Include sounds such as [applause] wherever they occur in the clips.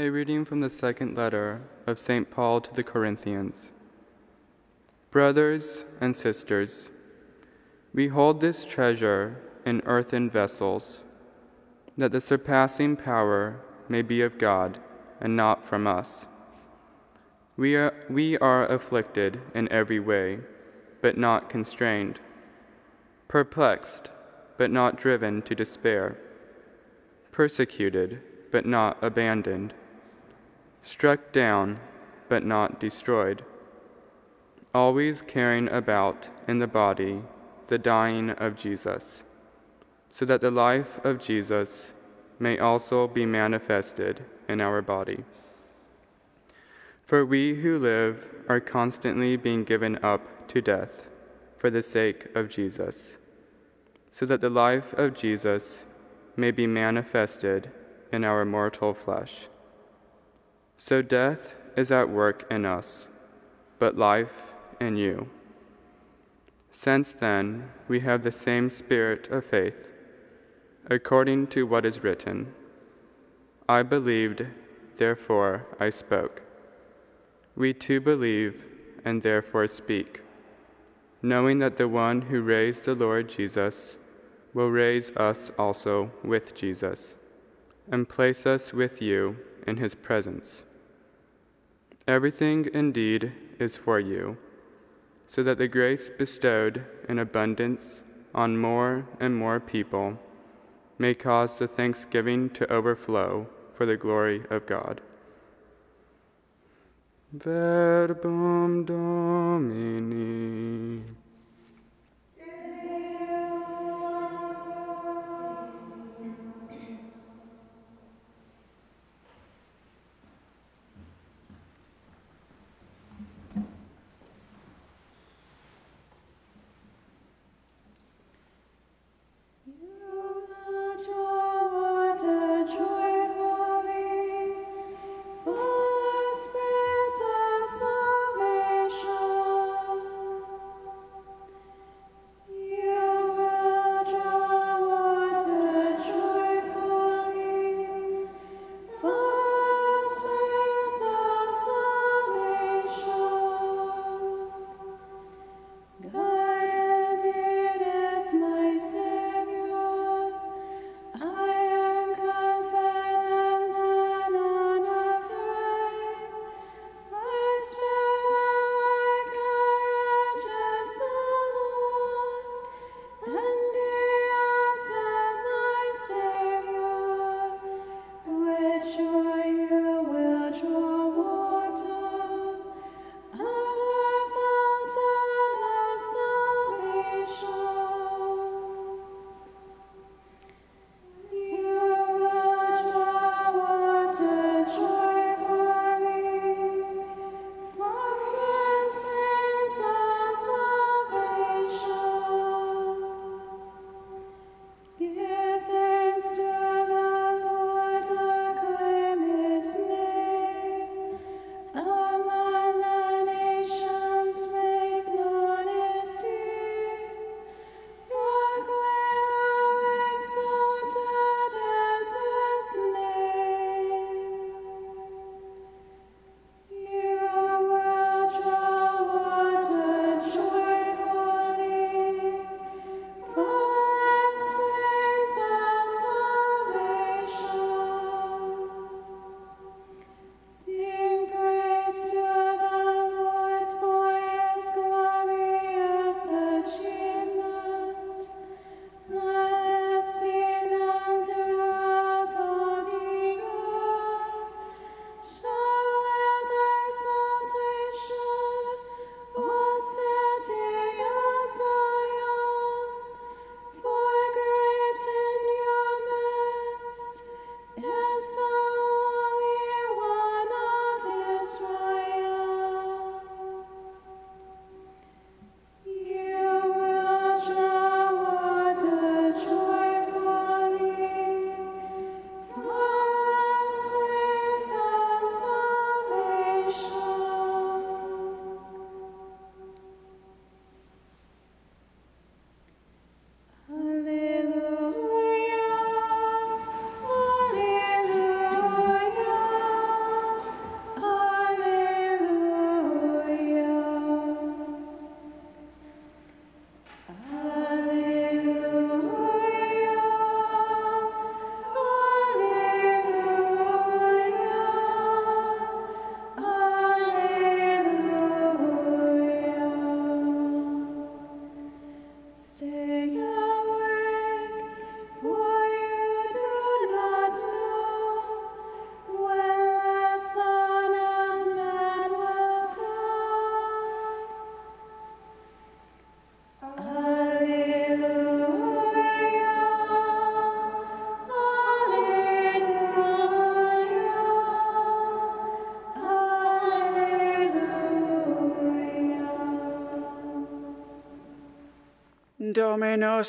A reading from the second letter of St. Paul to the Corinthians. Brothers and sisters, we hold this treasure in earthen vessels, that the surpassing power may be of God and not from us. We are, we are afflicted in every way, but not constrained, perplexed, but not driven to despair, persecuted, but not abandoned struck down but not destroyed, always carrying about in the body the dying of Jesus, so that the life of Jesus may also be manifested in our body. For we who live are constantly being given up to death for the sake of Jesus, so that the life of Jesus may be manifested in our mortal flesh. So death is at work in us, but life in you. Since then, we have the same spirit of faith, according to what is written I believed, therefore I spoke. We too believe, and therefore speak, knowing that the one who raised the Lord Jesus will raise us also with Jesus, and place us with you in his presence. Everything indeed is for you, so that the grace bestowed in abundance on more and more people may cause the thanksgiving to overflow for the glory of God. Verbum Domini.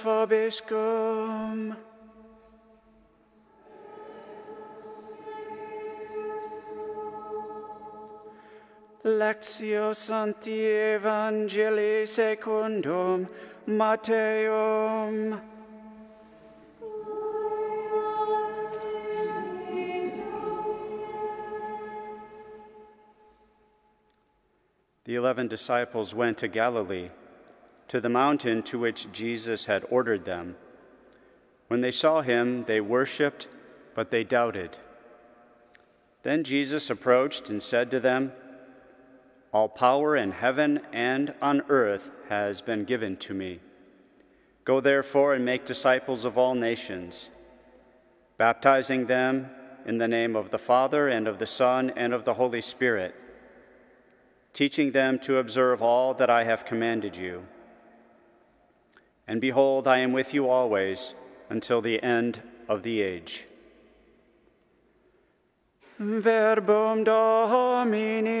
Vobiscum. Lectio Sancti Evangelii secundum Matthaeum. The eleven disciples went to Galilee, to the mountain to which Jesus had ordered them. When they saw him, they worshipped, but they doubted. Then Jesus approached and said to them, All power in heaven and on earth has been given to me. Go therefore and make disciples of all nations, baptizing them in the name of the Father and of the Son and of the Holy Spirit teaching them to observe all that I have commanded you. And behold, I am with you always until the end of the age. Verbum Domini.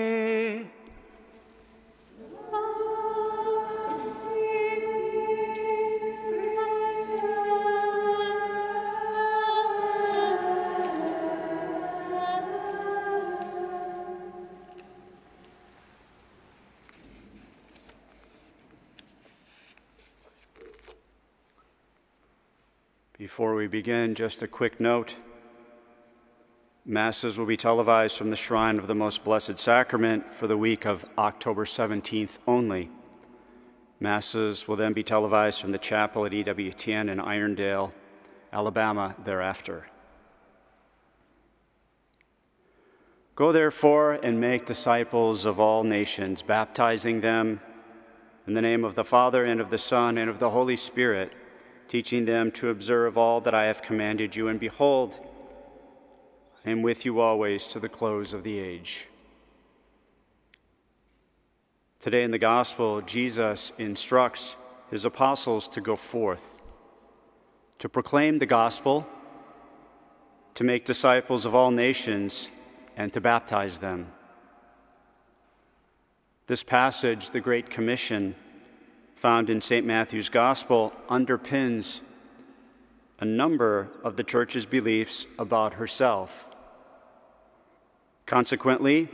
Before we begin, just a quick note. Masses will be televised from the Shrine of the Most Blessed Sacrament for the week of October 17th only. Masses will then be televised from the chapel at EWTN in Irondale, Alabama thereafter. Go therefore and make disciples of all nations, baptizing them in the name of the Father and of the Son and of the Holy Spirit teaching them to observe all that I have commanded you. And behold, I am with you always to the close of the age. Today in the Gospel, Jesus instructs his apostles to go forth, to proclaim the gospel, to make disciples of all nations, and to baptize them. This passage, the Great Commission, found in St. Matthew's Gospel underpins a number of the church's beliefs about herself. Consequently,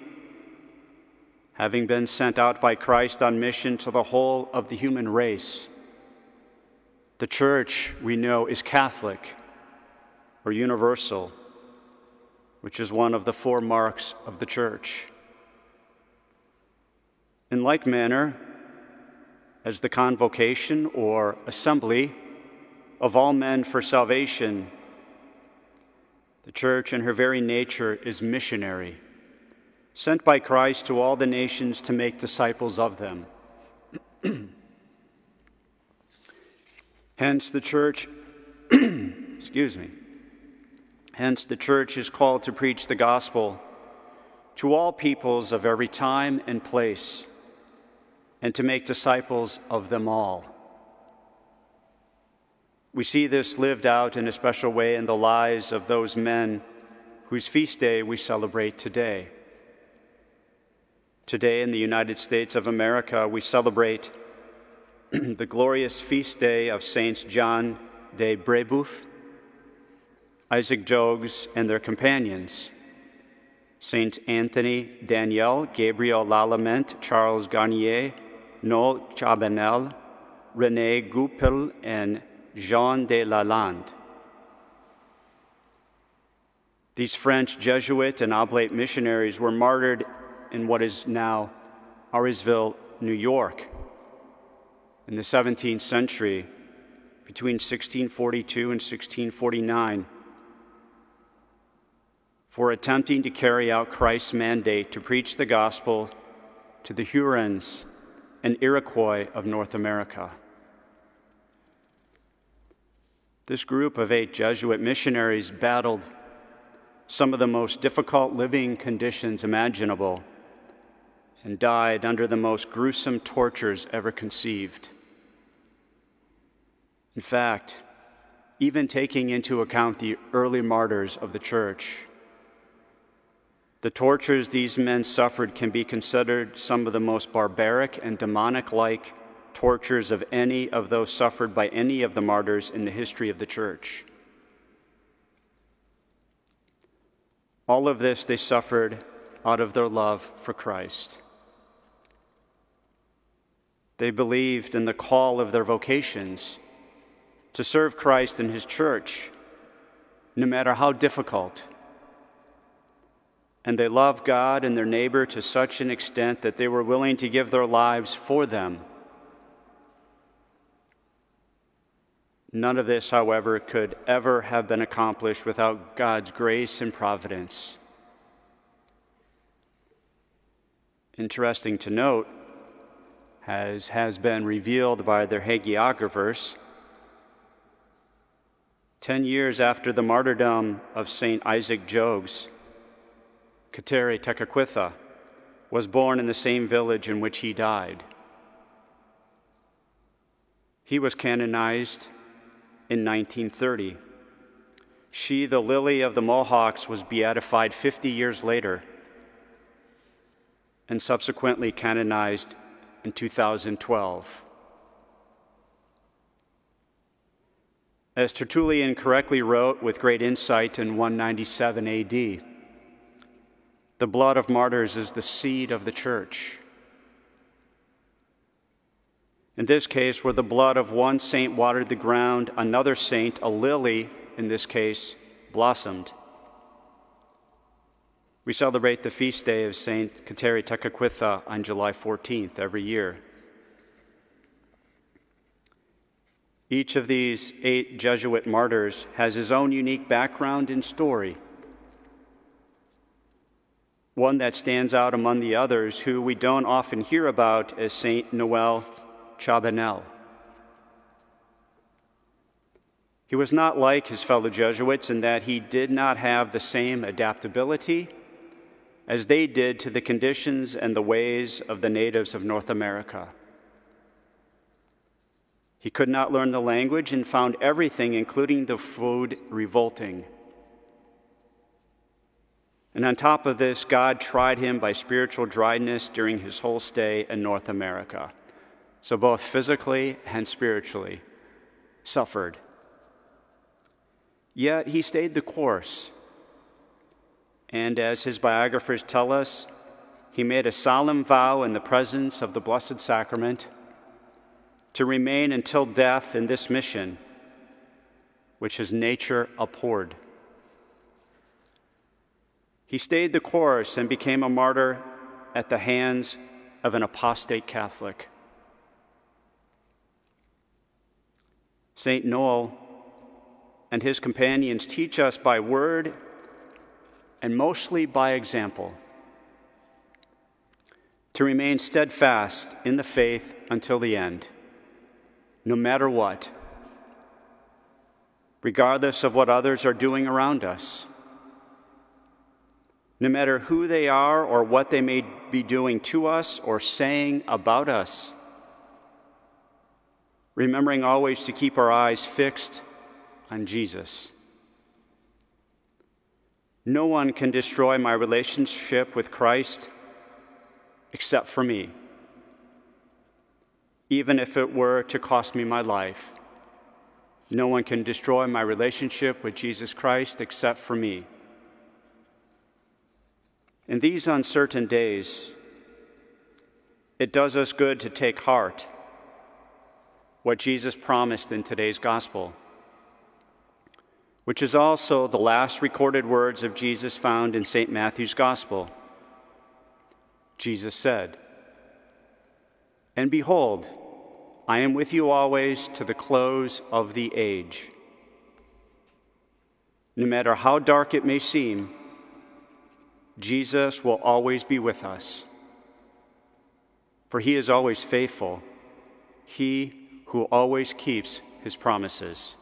having been sent out by Christ on mission to the whole of the human race, the church, we know, is Catholic or universal, which is one of the four marks of the church. In like manner, as the convocation or assembly of all men for salvation. The church, in her very nature, is missionary, sent by Christ to all the nations to make disciples of them. [clears throat] Hence, the church, [clears throat] excuse me, hence, the church is called to preach the gospel to all peoples of every time and place and to make disciples of them all. We see this lived out in a special way in the lives of those men whose feast day we celebrate today. Today in the United States of America, we celebrate [clears throat] the glorious feast day of Saints John de Brebeuf, Isaac Jogues, and their companions. Saint Anthony Daniel, Gabriel Lallement, Charles Garnier, Noel Chabanel, René Goupil, and Jean de Lalande. These French Jesuit and Oblate missionaries were martyred in what is now Auriesville, New York, in the 17th century, between 1642 and 1649, for attempting to carry out Christ's mandate to preach the gospel to the Hurons and Iroquois of North America. This group of eight Jesuit missionaries battled some of the most difficult living conditions imaginable and died under the most gruesome tortures ever conceived. In fact, even taking into account the early martyrs of the church, the tortures these men suffered can be considered some of the most barbaric and demonic like tortures of any of those suffered by any of the martyrs in the history of the church. All of this they suffered out of their love for Christ. They believed in the call of their vocations to serve Christ and His church, no matter how difficult. And they loved God and their neighbor to such an extent that they were willing to give their lives for them. None of this, however, could ever have been accomplished without God's grace and providence. Interesting to note, as has been revealed by their hagiographers, ten years after the martyrdom of St. Isaac Jogues, Kateri Tekakwitha was born in the same village in which he died. He was canonized in 1930. She, the lily of the Mohawks, was beatified 50 years later and subsequently canonized in 2012. As Tertullian correctly wrote with great insight in 197 AD, the blood of martyrs is the seed of the church. In this case, where the blood of one saint watered the ground, another saint, a lily in this case, blossomed. We celebrate the feast day of Saint Kateri Tekakwitha on July 14th every year. Each of these eight Jesuit martyrs has his own unique background and story. One that stands out among the others, who we don't often hear about, is Saint Noel Chabanel. He was not like his fellow Jesuits in that he did not have the same adaptability as they did to the conditions and the ways of the natives of North America. He could not learn the language and found everything, including the food, revolting. And on top of this, God tried him by spiritual dryness during his whole stay in North America so both physically and spiritually, suffered. Yet he stayed the course. And as his biographers tell us, he made a solemn vow in the presence of the Blessed Sacrament to remain until death in this mission, which his nature abhorred. He stayed the course and became a martyr at the hands of an apostate Catholic. St. Noel and his companions teach us by word and mostly by example to remain steadfast in the faith until the end, no matter what, regardless of what others are doing around us, no matter who they are or what they may be doing to us or saying about us remembering always to keep our eyes fixed on Jesus. No one can destroy my relationship with Christ except for me, even if it were to cost me my life. No one can destroy my relationship with Jesus Christ except for me. In these uncertain days, it does us good to take heart what Jesus promised in today's gospel, which is also the last recorded words of Jesus found in St. Matthew's gospel. Jesus said, And behold, I am with you always to the close of the age. No matter how dark it may seem, Jesus will always be with us. For he is always faithful. He who always keeps his promises.